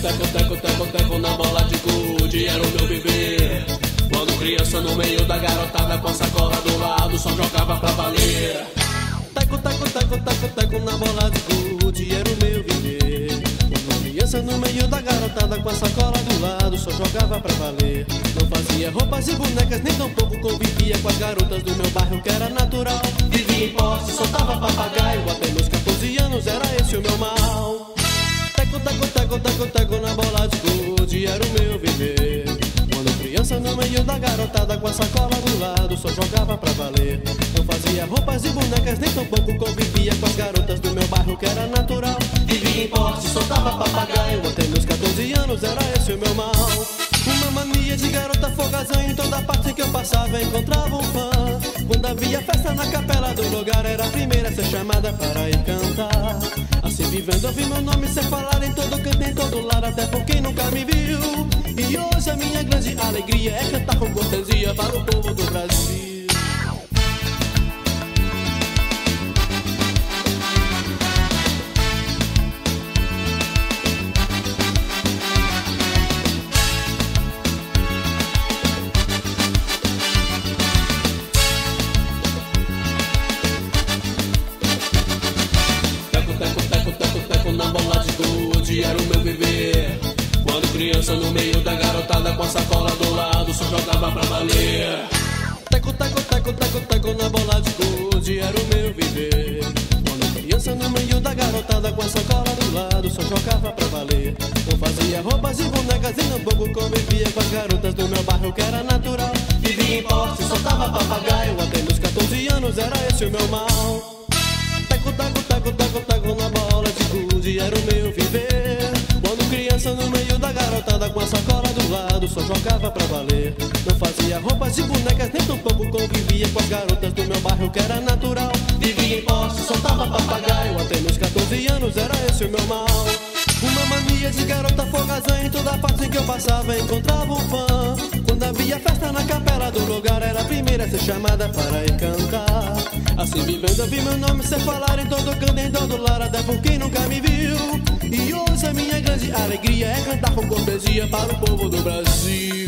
teco, teco, teco na bola de gude, era o meu viver. Quando criança no meio da garotada com a sacola do lado, só jogava pra valer. Teco, teco, teco, teco, teco na bola de gude, era o meu viver. Quando criança no meio da garotada com a sacola do lado, só jogava pra valer. Não fazia roupas e bonecas, nem tampouco convivia com as garotas do meu bairro, que era natural. Vivia em posse, soltava era o meu viver. Quando criança no meio da garotada com a sacola do lado, só jogava pra valer. Não fazia roupas e bonecas, nem tampouco convivia com as garotas do meu bairro, que era natural. Vivia em posse, soltava papagaio, até meus 14 anos era esse o meu mal. Uma mania de garota folgazão em toda parte que eu passava encontrava um fã. Quando havia festa na capela do lugar, era a primeira a ser chamada para ir cantar. Assim vivendo, ouvi meu nome ser falado em todo canto, em todo lado, até por quem nunca me viu. E hoje a minha grande alegria é cantar com cortesia para o povo do Brasil. Gude, era o meu viver. Quando criança no meio da garotada com a sacola do lado, só jogava pra valer. Teco, teco, teco, teco, teco na bola de gude, era o meu viver. Quando criança no meio da garotada com a sacola do lado, só jogava pra valer. Não fazia roupas e bonecas e tampouco convivia com as garotas do meu bairro, que era natural. Vivia em posse, soltava papagaio, até meus 14 anos era esse o meu mal. Teco, teco, teco, teco, teco na bola era o meu viver. Quando criança no meio da garotada com a sacola do lado, só jogava pra valer. Não fazia roupas e bonecas, nem tampouco convivia com as garotas do meu bairro, que era natural. Vivia em posse, soltava papagaio, até meus 14 anos era esse o meu mal. Uma mania de garota folgazã em toda parte em que eu passava encontrava um fã. Quando havia festa na capela do lugar, era a primeira a ser chamada para ir cantar. Assim vivendo, eu vi meu nome ser falar em todo canto, em todo lado, até por quem nunca me viu. E hoje a minha grande alegria é cantar com cortesia para o povo do Brasil.